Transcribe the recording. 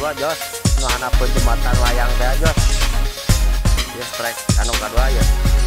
kedua jos. Nu anak jembatan layang teh jos. Dia strike anu kedua ya.